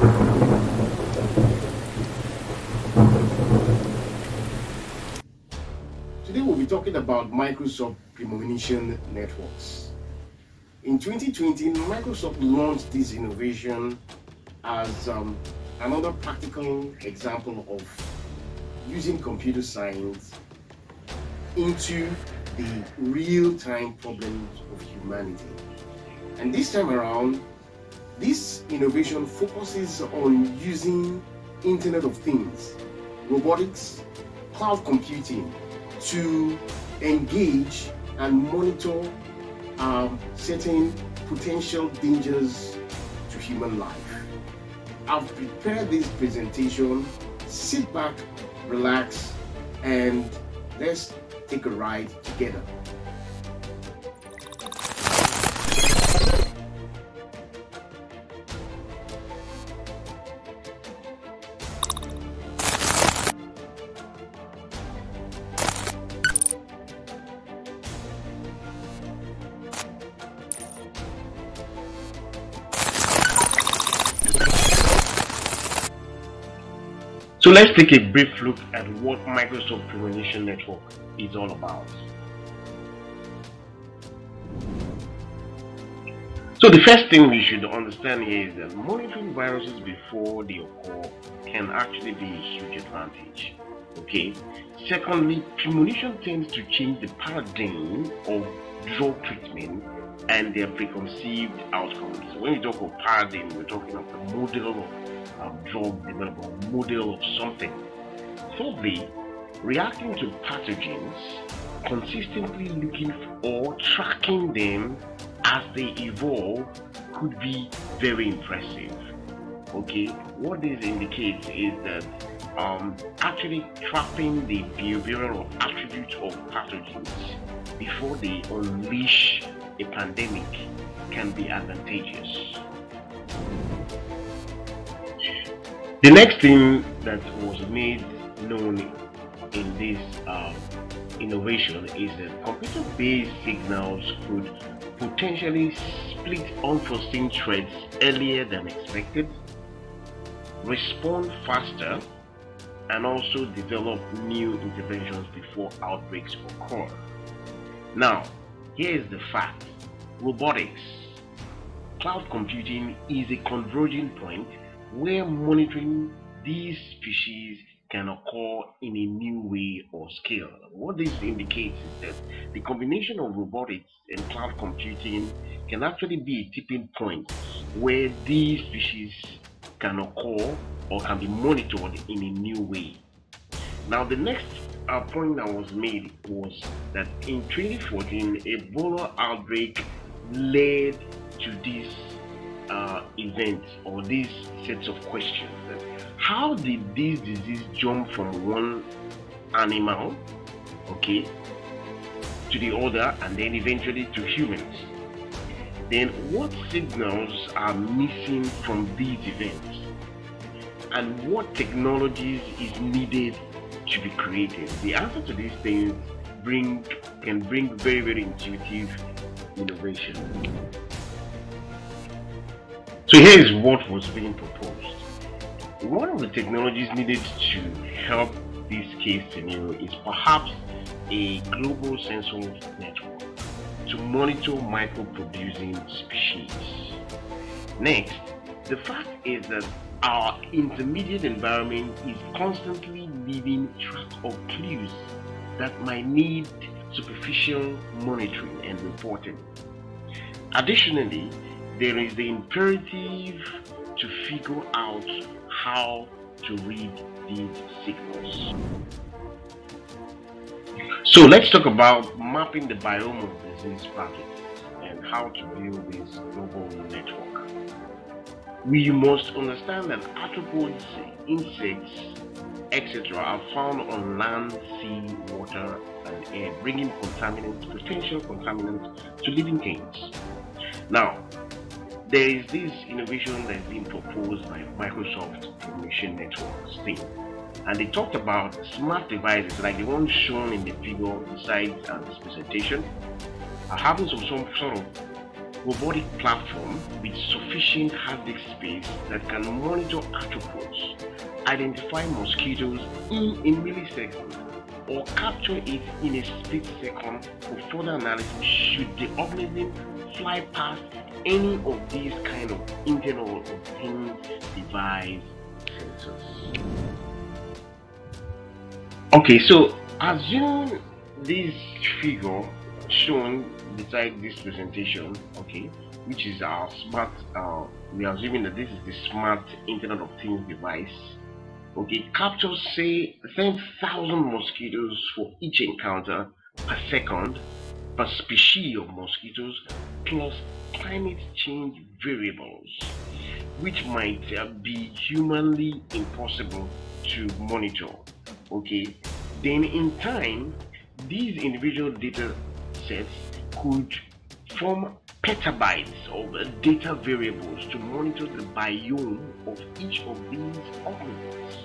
Today we'll be talking about Microsoft Premonition Networks. In 2020, Microsoft launched this innovation as um, another practical example of using computer science into the real-time problems of humanity. And this time around, this innovation focuses on using Internet of Things, robotics, cloud computing to engage and monitor um, certain potential dangers to human life. I've prepared this presentation. Sit back, relax, and let's take a ride together. So let's take a brief look at what Microsoft Premonition Network is all about. So the first thing we should understand here is that monitoring viruses before they occur can actually be a huge advantage. Okay. Secondly, premonition tends to change the paradigm of drug treatment and their preconceived outcomes. When we talk of paradigm, we're talking of the model of um, drug development, model of something. Thirdly, reacting to pathogens, consistently looking or tracking them as they evolve could be very impressive. Okay, what this indicates is that um, actually trapping the behavioral attributes of pathogens before they unleash a pandemic can be advantageous. The next thing that was made known in this um, innovation is that computer-based signals could potentially split unforeseen threats earlier than expected, respond faster, and also develop new interventions before outbreaks occur. Now, here is the fact. Robotics. Cloud computing is a converging point where monitoring these species can occur in a new way or scale. What this indicates is that the combination of robotics and cloud computing can actually be a tipping point where these species can occur or can be monitored in a new way. Now, the next uh, point that was made was that in 2014, Ebola outbreak led to this uh, event or these sets of questions. How did this disease jump from one animal, okay, to the other, and then eventually to humans? Then, what signals are missing from these events? And what technologies is needed to be created? The answer to these things bring can bring very very intuitive innovation. So here is what was being proposed. One of the technologies needed to help this case scenario is perhaps a global sensor network to monitor micro-producing species. Next, the fact is that our intermediate environment is constantly leaving track of clues that might need superficial monitoring and reporting. Additionally, there is the imperative to figure out how to read these signals. So let's talk about mapping the biome of disease pathogens and how to build this global network. We must understand that arthropods, insects, etc. are found on land, sea, water, and air, bringing contaminants, potential contaminants to living things. Now, there is this innovation that's been proposed by Microsoft Premonition Networks team. And they talked about smart devices like the one shown in the figure inside uh, this presentation, are having some, some sort of robotic platform with sufficient hard disk space that can monitor arthropods, identify mosquitoes in a millisecond, or capture it in a split second for further analysis should the organism fly past any of these kind of Internet of Things device sensors. Okay, so assume this figure shown beside this presentation, okay, which is our smart, uh, we are assuming that this is the smart Internet of Things device, okay, captures say 10,000 mosquitoes for each encounter per second per species of mosquitoes plus climate change variables, which might uh, be humanly impossible to monitor, okay, then in time, these individual data could form petabytes of data variables to monitor the biome of each of these organisms.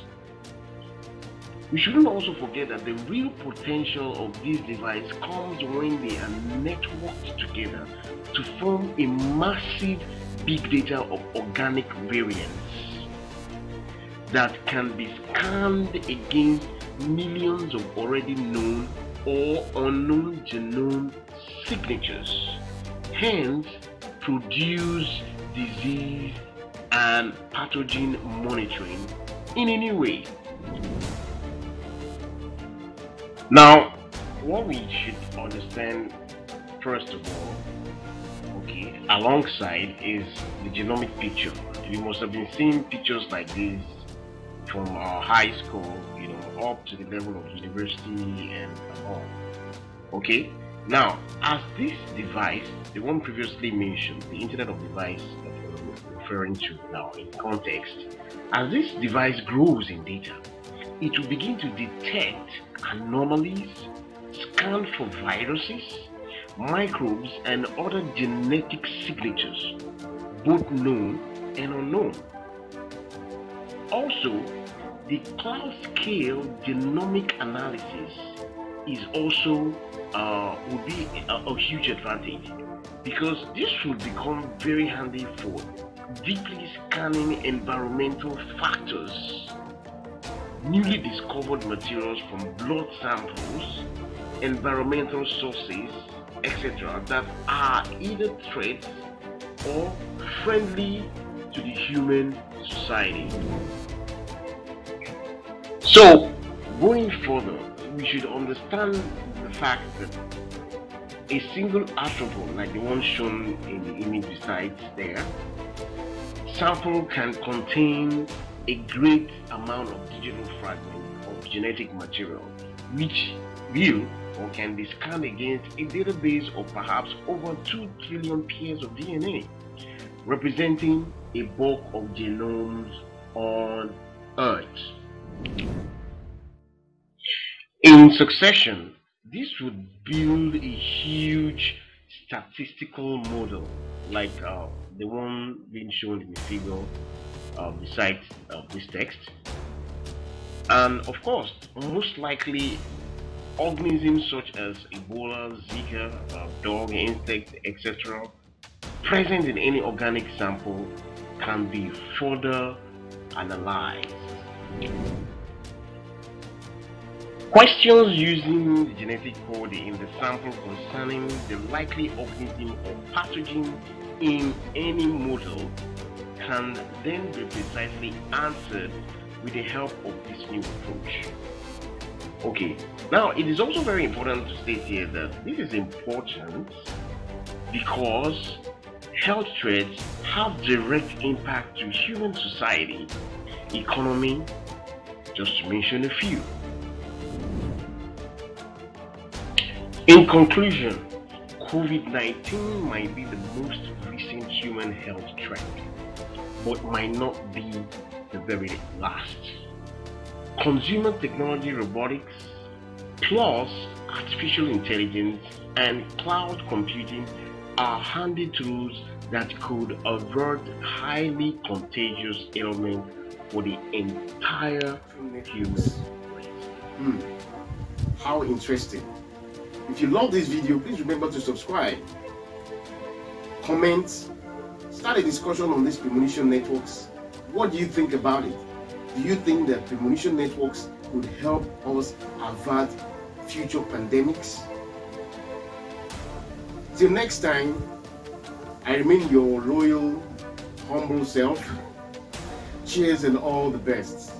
We shouldn't also forget that the real potential of this device comes when they are networked together to form a massive big data of organic variants that can be scanned against millions of already known or unknown genome signatures, hence produce disease and pathogen monitoring in any way. Now, what we should understand first of all, okay, alongside is the genomic picture. You must have been seeing pictures like this from our high school, you know, up to the level of university and all. Okay, now as this device, the one previously mentioned, the Internet of Device that we're referring to now in context, as this device grows in data, it will begin to detect anomalies, scan for viruses, microbes, and other genetic signatures, both known and unknown. Also, the cloud scale genomic analysis is also uh, would be a, a huge advantage because this would become very handy for deeply scanning environmental factors newly discovered materials from blood samples, environmental sources, etc., that are either threats or friendly to the human society. So, going further, we should understand the fact that a single arthropod, like the one shown in the image beside there, sample can contain a great amount of digital fragment of genetic material, which will or can be scanned against a database of perhaps over 2 trillion pairs of DNA, representing a bulk of genomes on Earth. In succession, this would build a huge statistical model like uh, the one being shown in the figure uh, beside uh, this text. And of course, most likely organisms such as Ebola, Zika, uh, dog, insect, etc., present in any organic sample can be further analyzed. Questions using the genetic code in the sample concerning the likely organism or pathogen in any model can then be precisely answered with the help of this new approach. Okay, now it is also very important to state here that this is important because health threats have direct impact to human society, economy, just to mention a few. In conclusion, COVID-19 might be the most recent human health threat but might not be the very last. Consumer technology robotics plus artificial intelligence and cloud computing are handy tools that could avert highly contagious ailments for the entire human race. Hmm. How interesting. If you love this video, please remember to subscribe, comment, start a discussion on these premonition networks. What do you think about it? Do you think that premonition networks could help us avert future pandemics? Till next time, I remain your loyal, humble self. Cheers and all the best.